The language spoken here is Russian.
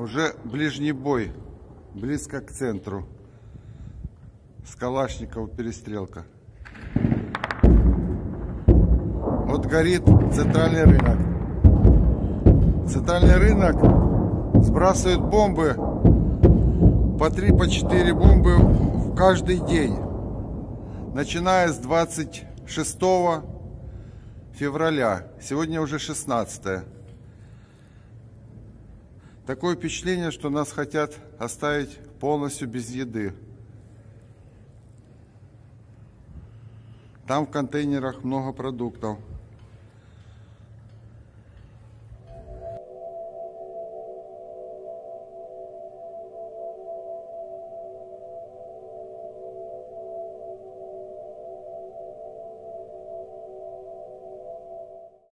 Уже ближний бой, близко к центру. С Калашникова перестрелка. Вот горит центральный рынок. Центральный рынок сбрасывает бомбы по 3 по 4 бомбы в каждый день. Начиная с 26 февраля. Сегодня уже 16. Такое впечатление, что нас хотят оставить полностью без еды. Там в контейнерах много продуктов.